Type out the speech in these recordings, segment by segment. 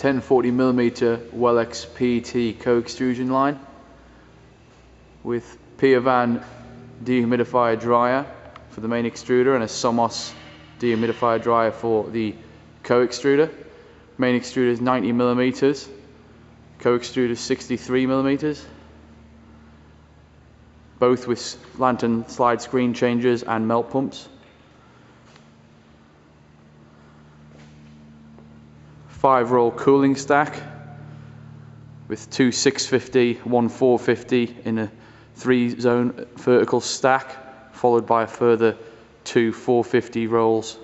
1040 millimeter Welex PET co-extrusion line with Piovan dehumidifier dryer for the main extruder and a Somos dehumidifier dryer for the co-extruder. Main extruder is 90 millimeters, co-extruder 63 millimeters. Both with lantern slide screen changers and melt pumps. Five roll cooling stack with two 650, one 450 in a three zone vertical stack, followed by a further two 450 rolls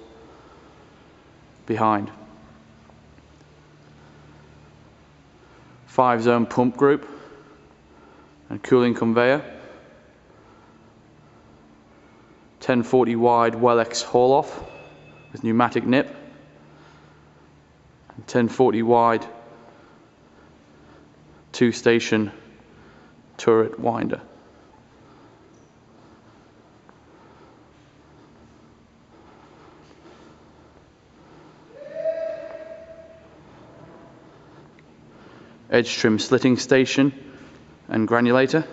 behind. Five zone pump group and cooling conveyor. 1040 wide Welex haul off with pneumatic nip. 1040 wide two station turret winder. Edge trim slitting station and granulator.